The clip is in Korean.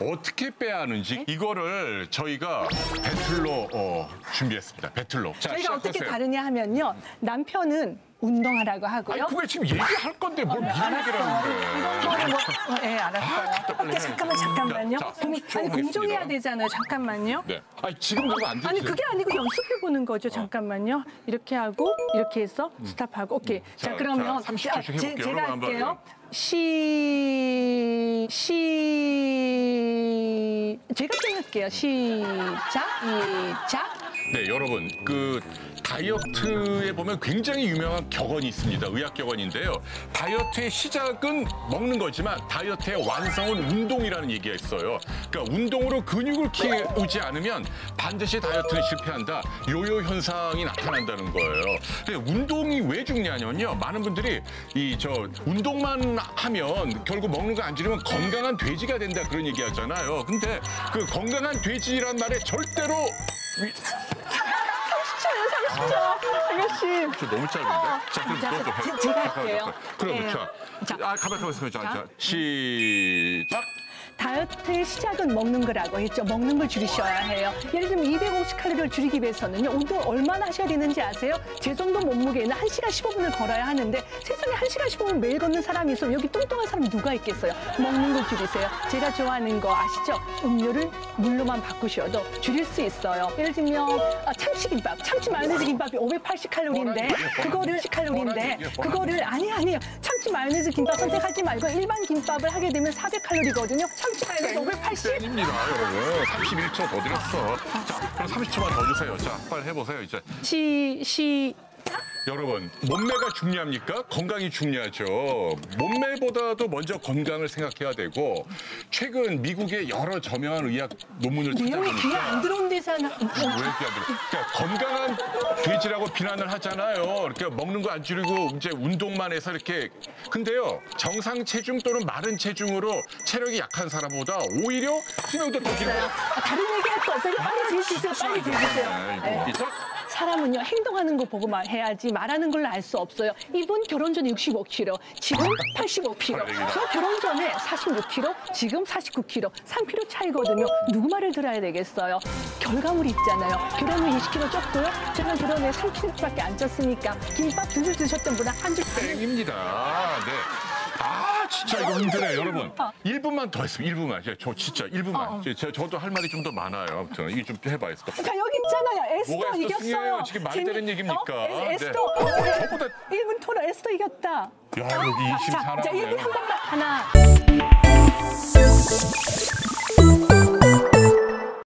어떻게 빼야 하는지 이거를 저희가 배틀로 어, 준비했습니다. 배틀로. 자, 저희가 어떻게 시작하세요. 다르냐 하면요. 남편은 운동하라고 아니 하고요. 그게 지금 얘기할 건데 뭘 미리 얘기를 하는데. 이런 거는 뭐, 어, 예, 알았어요. 빨리 오케이, 잠깐만, 잠깐만요. 자, 30초 아니, 공정해야. 되잖아요. 잠깐만요. 네. 아니 지금 그러면 안 되지. 아니, 그게 아니고 연습해 보는 거죠. 잠깐만요. 이렇게 하고, 이렇게 해서 스탑하고. 오케이. 자, 음. 자, 그러면. 자, 30초 씩 해볼게요. 제가 그러면 한번, 할게요. 시, 시, 제가 끊을게요. 시작, 시작. 네, 여러분 그 다이어트에 보면 굉장히 유명한 격언이 있습니다. 의학 격언인데요. 다이어트의 시작은 먹는 거지만 다이어트의 완성은 운동이라는 얘기가 있어요. 그러니까 운동으로 근육을 키우지 않으면 반드시 다이어트는 실패한다. 요요 현상이 나타난다는 거예요. 근데 운동이 왜 중요하냐면요. 많은 분들이 이 저 운동만 하면 결국 먹는 거 안 줄이면 건강한 돼지가 된다 그런 얘기 하잖아요. 근데 그 건강한 돼지란 말에 절대로 위- 30초요, 30초. 아저씨. 저 너무 짧은데? 자, 그럼 자, 너도 해. 제- 제가 할게요. 그럼 네. 자, 자. 아, 가만 가만. 자, 자. 자, 시작. 다이어트의 시작은 먹는 거라고 했죠. 먹는 걸 줄이셔야 해요. 예를 들면 250 칼로리를 줄이기 위해서는요. 운동 얼마나 하셔야 되는지 아세요? 제 정도 몸무게는 1시간 15분을 걸어야 하는데 세상에 1시간 15분 매일 걷는 사람이 있으면 여기 뚱뚱한 사람이 누가 있겠어요? 먹는 걸 줄이세요. 제가 좋아하는 거 아시죠? 음료를 물로만 바꾸셔도 줄일 수 있어요. 예를 들면 아, 참치김밥, 참치 마요네즈 김밥이 580 칼로리인데 그거를 10 칼로리인데 그거를 아니 아니에요. 참치 마요네즈 김밥 선택하지 말고 일반 김밥을 하게 되면 400 칼로리거든요. 참치 마요네즈 580. 땡입니다, 여러분. 31초 더 드렸어. 자, 그럼 30초만 더 주세요. 자, 빨리 해보세요, 이제. 시, 시, 여러분, 몸매가 중요합니까? 건강이 중요하죠. 몸매보다도 먼저 건강을 생각해야 되고, 최근 미국의 여러 저명한 의학 논문을 내용이 귀에 찾아보니까 안 들어온 데잖아. 왜 이렇게 안 들어? 그러니까 건강한 돼지라고 비난을 하잖아요. 이렇게 먹는 거 안 줄이고 이제 운동만 해서 이렇게. 근데요, 정상 체중 또는 마른 체중으로 체력이 약한 사람보다 오히려 수명도 더 길어요. 아, 다른 얘기 할 거 없어요. 빨리 제주세요. 빨리. 네. 이거 사람은요 행동하는 거 보고 말 해야지 말하는 걸로 알 수 없어요. 이분 결혼 전에 65kg, 지금 85kg. 저 결혼 전에 46kg, 지금 49kg, 3kg 차이거든요. 누구 말을 들어야 되겠어요? 결과물이 있잖아요. 결혼 후 20kg 쪘고요. 제가 결혼 후에 3kg밖에 안 쪘으니까 김밥 두줄 드셨던 분은 한줄 땡입니다. 네. 아, 진짜 이거 힘드네요, 여러분. 1분만 더 했으면 1분만. 예, 저 진짜 1분만. 제, 제- 저도 할 말이 좀 더 많아요. 아무튼 이게 좀 해봐요. 자 여기 있잖아요. 에스더 이겼어요. 지금 말이 재미- 되는 얘기입니까? 어? 에- 에스더 네. 어, 저보다- 1분 토론 에스더 이겼다. 야, 여기 20 자, 자. 1분 한 번만 하나.